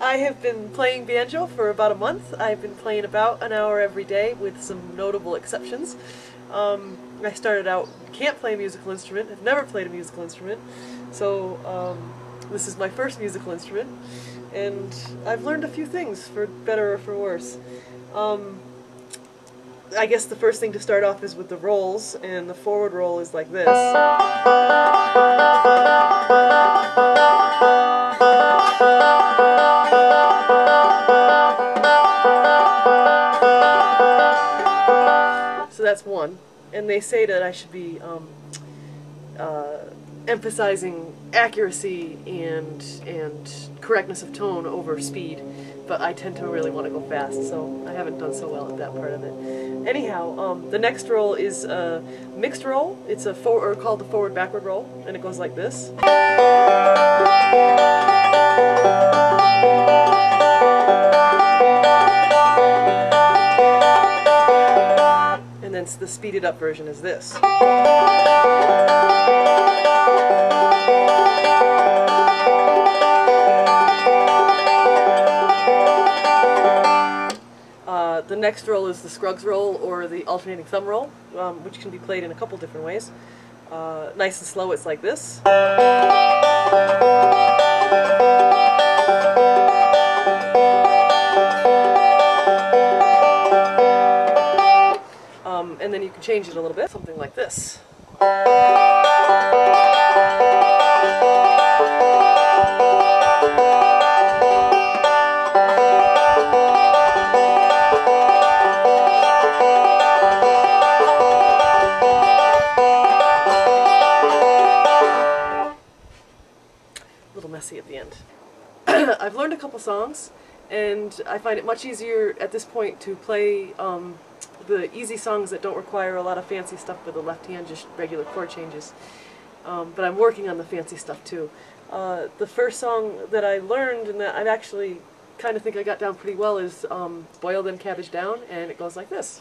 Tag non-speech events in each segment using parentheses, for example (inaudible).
I have been playing banjo for about a month. I've been playing about an hour every day with some notable exceptions. Um, I started out, can't play a musical instrument, have never played a musical instrument, so um, this is my first musical instrument, and I've learned a few things, for better or for worse. Um, I guess the first thing to start off is with the rolls, and the forward roll is like this. That's one. And they say that I should be um, uh, emphasizing accuracy and and correctness of tone over speed, but I tend to really want to go fast, so I haven't done so well at that part of it. Anyhow, um, the next roll is a mixed roll. It's a forward, or called the forward backward roll, and it goes like this. The speeded up version is this. Uh, the next roll is the Scruggs roll or the alternating thumb roll, um, which can be played in a couple different ways. Uh, nice and slow, it's like this. Um, and then you can change it a little bit, something like this. a little messy at the end. (clears throat) I've learned a couple songs, and I find it much easier at this point to play um, the easy songs that don't require a lot of fancy stuff with the left hand, just regular chord changes. Um, but I'm working on the fancy stuff too. Uh, the first song that I learned, and that I actually kind of think I got down pretty well, is um, Boil Them Cabbage Down, and it goes like this.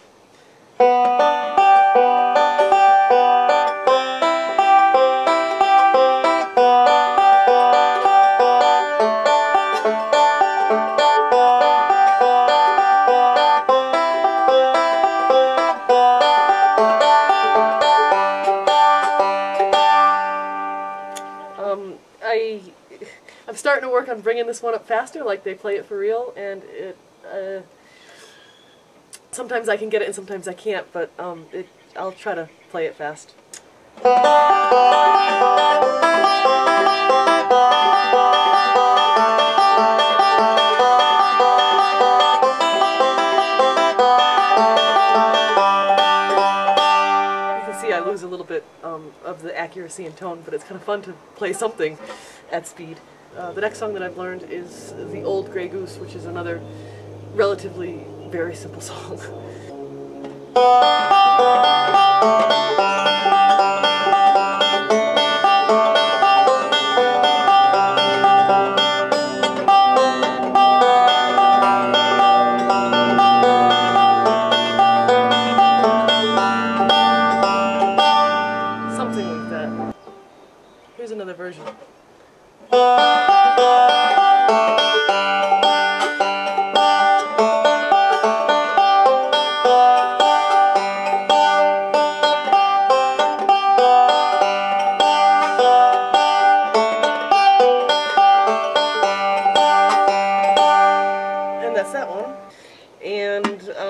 Starting to work on bringing this one up faster, like they play it for real, and it, uh, sometimes I can get it and sometimes I can't, but um, it, I'll try to play it fast. You can see I lose a little bit um, of the accuracy and tone, but it's kind of fun to play something at speed. Uh, the next song that I've learned is The Old Grey Goose, which is another relatively very simple (laughs) song. Something like that. Here's another version.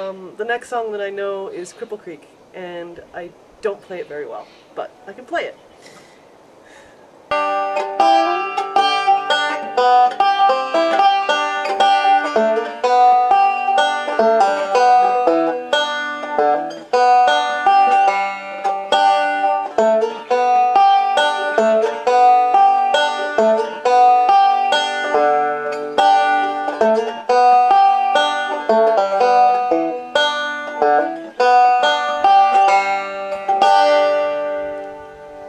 Um, next song that I know is Cripple Creek, and I don't play it very well, but I can play it.